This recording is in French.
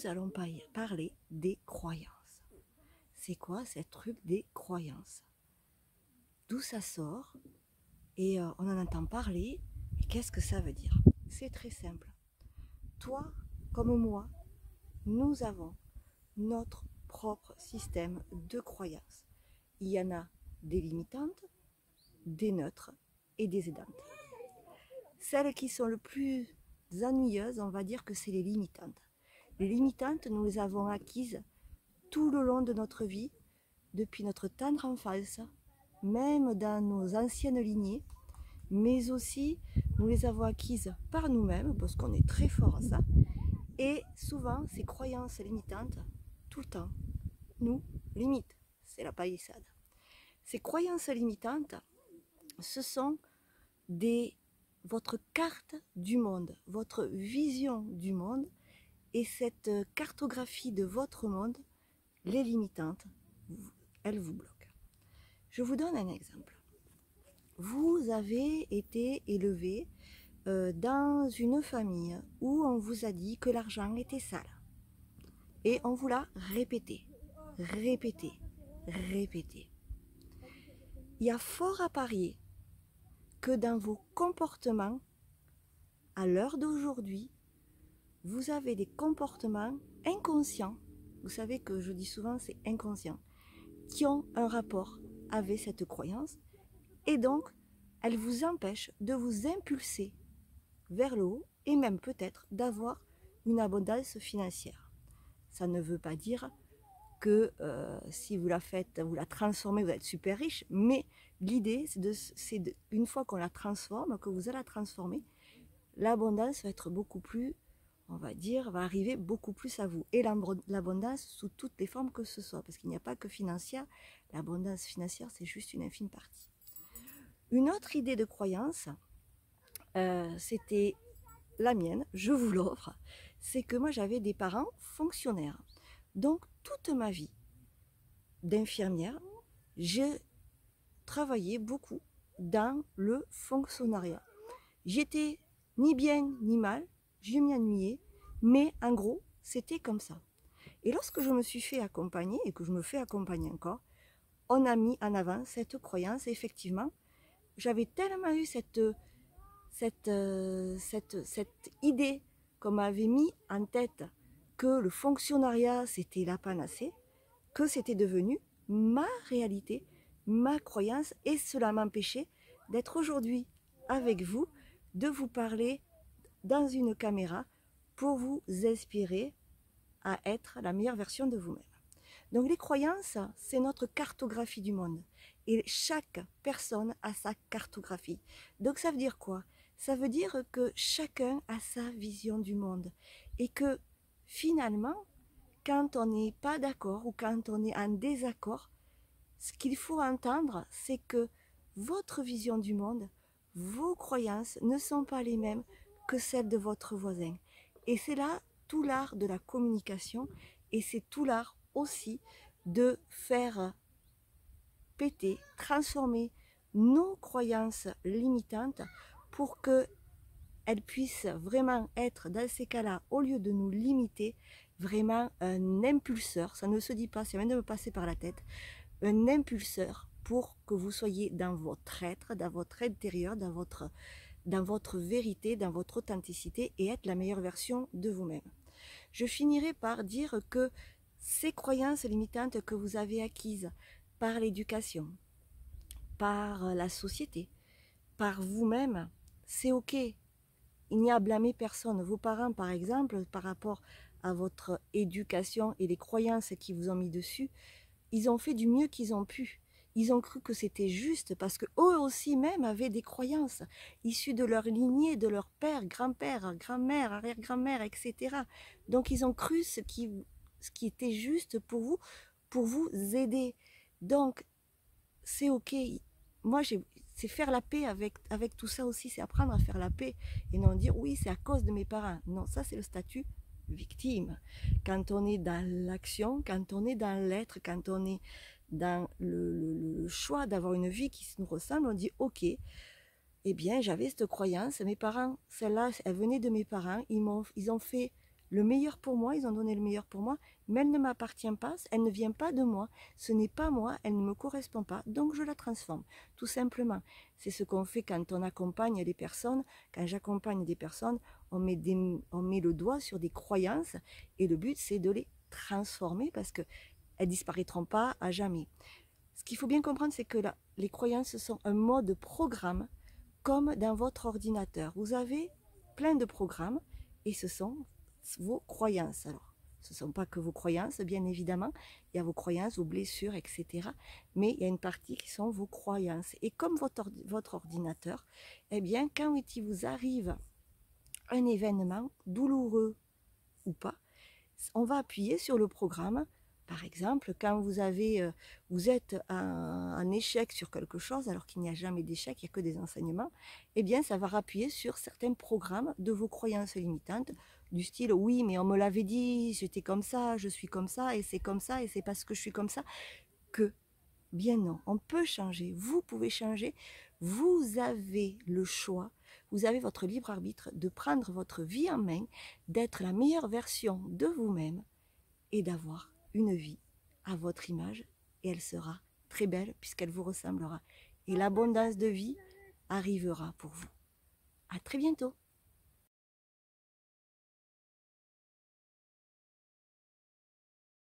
nous allons parler des croyances. C'est quoi cette truc des croyances? D'où ça sort? Et euh, on en entend parler. Qu'est-ce que ça veut dire? C'est très simple. Toi, comme moi, nous avons notre propre système de croyances. Il y en a des limitantes, des neutres et des aidantes. Celles qui sont le plus ennuyeuses, on va dire que c'est les limitantes. Limitantes, nous les avons acquises tout le long de notre vie, depuis notre tendre enfance, même dans nos anciennes lignées, mais aussi nous les avons acquises par nous-mêmes, parce qu'on est très fort à ça. Et souvent, ces croyances limitantes, tout le temps, nous limitent. C'est la palissade. Ces croyances limitantes, ce sont des, votre carte du monde, votre vision du monde, et cette cartographie de votre monde, les limitantes, elles vous bloquent. Je vous donne un exemple. Vous avez été élevé euh, dans une famille où on vous a dit que l'argent était sale. Et on vous l'a répété, répété, répété il y a fort à parier que dans vos comportements, à l'heure d'aujourd'hui, vous avez des comportements inconscients, vous savez que je dis souvent c'est inconscient, qui ont un rapport avec cette croyance, et donc elle vous empêche de vous impulser vers le haut et même peut-être d'avoir une abondance financière. Ça ne veut pas dire que euh, si vous la faites, vous la transformez, vous êtes super riche. Mais l'idée, c'est une fois qu'on la transforme, que vous allez la transformer, l'abondance va être beaucoup plus, on va dire, va arriver beaucoup plus à vous. Et l'abondance sous toutes les formes que ce soit, parce qu'il n'y a pas que financière. L'abondance financière, c'est juste une infime partie. Une autre idée de croyance, euh, c'était la mienne, je vous l'offre, c'est que moi j'avais des parents fonctionnaires. Donc toute ma vie d'infirmière, j'ai travaillé beaucoup dans le fonctionnariat. J'étais ni bien ni mal, je m'y ennuyais, mais en gros, c'était comme ça. Et lorsque je me suis fait accompagner, et que je me fais accompagner encore, on a mis en avant cette croyance, effectivement, j'avais tellement eu cette, cette, euh, cette, cette idée qu'on m'avait mis en tête que le fonctionnariat, c'était la panacée, que c'était devenu ma réalité, ma croyance, et cela m'empêchait d'être aujourd'hui avec vous, de vous parler dans une caméra pour vous inspirer à être la meilleure version de vous-même. Donc les croyances, c'est notre cartographie du monde. Et chaque personne a sa cartographie. Donc ça veut dire quoi? Ça veut dire que chacun a sa vision du monde. Et que finalement, quand on n'est pas d'accord ou quand on est en désaccord, ce qu'il faut entendre, c'est que votre vision du monde, vos croyances ne sont pas les mêmes que celles de votre voisin. Et c'est là tout l'art de la communication et c'est tout l'art aussi de faire péter, transformer nos croyances limitantes pour que elle puisse vraiment être dans ces cas-là, au lieu de nous limiter, vraiment un impulseur, ça ne se dit pas, ça vient de me passer par la tête, un impulseur pour que vous soyez dans votre être, dans votre intérieur, dans votre, dans votre vérité, dans votre authenticité et être la meilleure version de vous-même. Je finirai par dire que ces croyances limitantes que vous avez acquises par l'éducation, par la société, par vous-même, c'est ok, il n'y a à blâmer personne. Vos parents, par exemple, par rapport à votre éducation et les croyances qu'ils vous ont mis dessus, ils ont fait du mieux qu'ils ont pu. Ils ont cru que c'était juste parce que eux aussi même avaient des croyances issues de leur lignée, de leur père, grand-père, grand-mère, arrière-grand-mère, etc. Donc ils ont cru ce qui, ce qui était juste pour vous, pour vous aider. Donc c'est ok. Moi, c'est faire la paix avec, avec tout ça aussi, c'est apprendre à faire la paix et non dire oui, c'est à cause de mes parents. Non, ça c'est le statut victime. Quand on est dans l'action, quand on est dans l'être, quand on est dans le, choix d'avoir une vie qui nous ressemble, on dit ok, eh bien j'avais cette croyance, mes parents, celle-là, elle venait de mes parents, ils, m'ont, ils ont fait le meilleur pour moi, ils ont donné le meilleur pour moi, mais elle ne m'appartient pas, elle ne vient pas de moi, ce n'est pas moi, elle ne me correspond pas, donc je la transforme, tout simplement. C'est ce qu'on fait quand on accompagne des personnes, quand j'accompagne des personnes, on met, on met le doigt sur des croyances, et le but c'est de les transformer parce qu'elles ne disparaîtront pas à jamais. Ce qu'il faut bien comprendre, c'est que les croyances sont un mode de programme, comme dans votre ordinateur. Vous avez plein de programmes, et ce sont vos croyances. Alors, ce ne sont pas que vos croyances, bien évidemment. Il y a vos croyances, vos blessures, etc. Mais il y a une partie qui sont vos croyances. Et comme votre, votre ordinateur, eh bien, quand il vous arrive un événement douloureux ou pas, on va appuyer sur le programme. Par exemple, quand vous, avez, euh, vous êtes un, échec sur quelque chose, alors qu'il n'y a jamais d'échec, il n'y a que des enseignements, eh bien, ça va appuyer sur certains programmes de vos croyances limitantes, du style oui mais on me l'avait dit, j'étais comme ça, je suis comme ça et c'est comme ça et c'est parce que je suis comme ça que bien non, on peut changer, vous pouvez changer, vous avez le choix, vous avez votre libre arbitre de prendre votre vie en main, d'être la meilleure version de vous-même et d'avoir une vie à votre image et elle sera très belle puisqu'elle vous ressemblera et l'abondance de vie arrivera pour vous. À très bientôt.